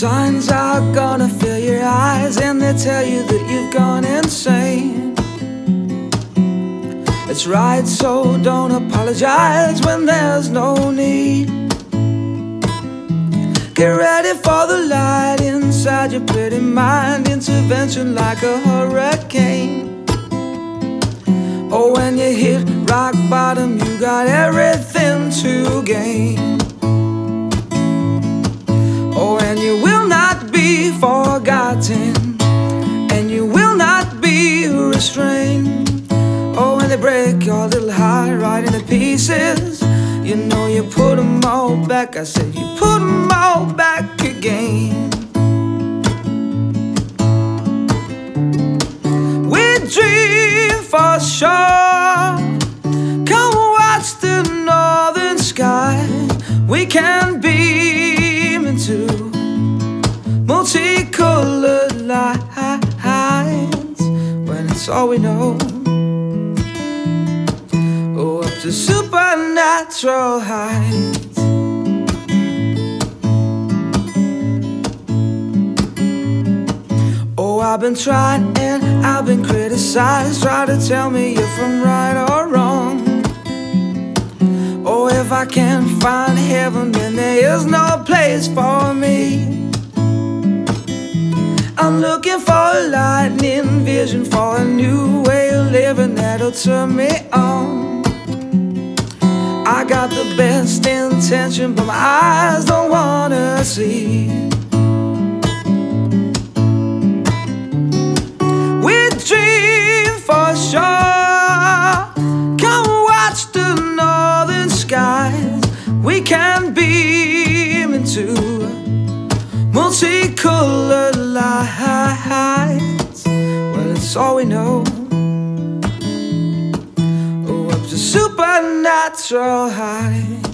Signs are gonna fill your eyes and they tell you that you've gone insane. It's right, so don't apologize when there's no need. Get ready for the light inside your pretty mind. Intervention like a hurricane. Oh, when you hit rock bottom, you got everything to gain. Pieces, you know you put them all back. I said you put them all back again. We dream for sure. Come watch the northern sky. We can beam into multicolored lines when it's all we know. To supernatural heights. Oh, I've been trying and I've been criticized. Try to tell me if I'm right or wrong. Oh, if I can't find heaven, then there is no place for me. I'm looking for a lightning vision for a new way of living that'll turn me on. I got the best intention, but my eyes don't wanna see. We dream for sure. Come watch the northern skies. We can beam into multicolored lights. Well, it's all we know. To supernatural heights.